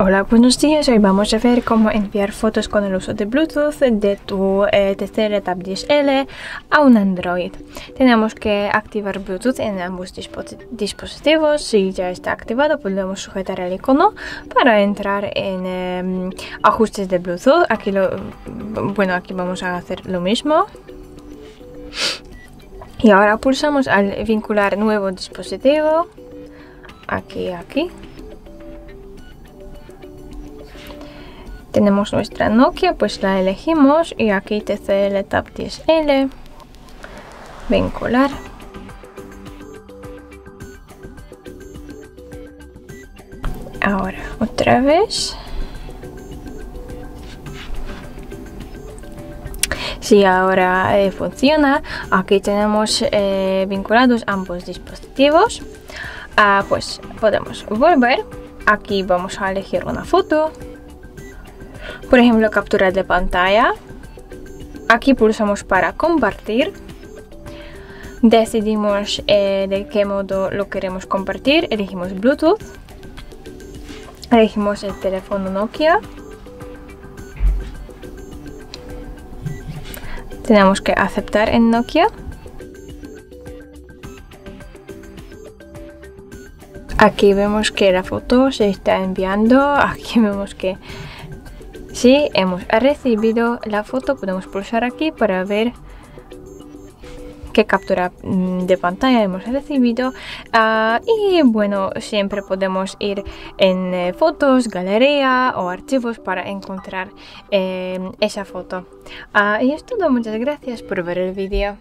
Hola, buenos días. Hoy vamos a ver cómo enviar fotos con el uso de Bluetooth de tu eh, TCL Tab 10L a un Android. Tenemos que activar Bluetooth en ambos dispositivos. Si ya está activado, podemos sujetar el icono para entrar en em, ajustes de Bluetooth. Aquí bueno, aquí vamos a hacer lo mismo. Y ahora pulsamos al vincular nuevo dispositivo. Aquí, aquí. tenemos nuestra Nokia, pues la elegimos y aquí TCL Tab 10L, vincular. Ahora otra vez. Si ahora eh, funciona, aquí tenemos eh, vinculados ambos dispositivos. Ah, pues podemos volver. Aquí vamos a elegir una foto por ejemplo, capturar de pantalla. Aquí pulsamos para compartir. Decidimos eh, de qué modo lo queremos compartir. Elegimos Bluetooth. Elegimos el teléfono Nokia. Tenemos que aceptar en Nokia. Aquí vemos que la foto se está enviando. Aquí vemos que si hemos recibido la foto, podemos pulsar aquí para ver qué captura mm, de pantalla hemos recibido ah, y bueno siempre podemos ir en eh, fotos galería o archivos para encontrar eh, esa foto. Ah, y es todo. Muchas gracias por ver el vídeo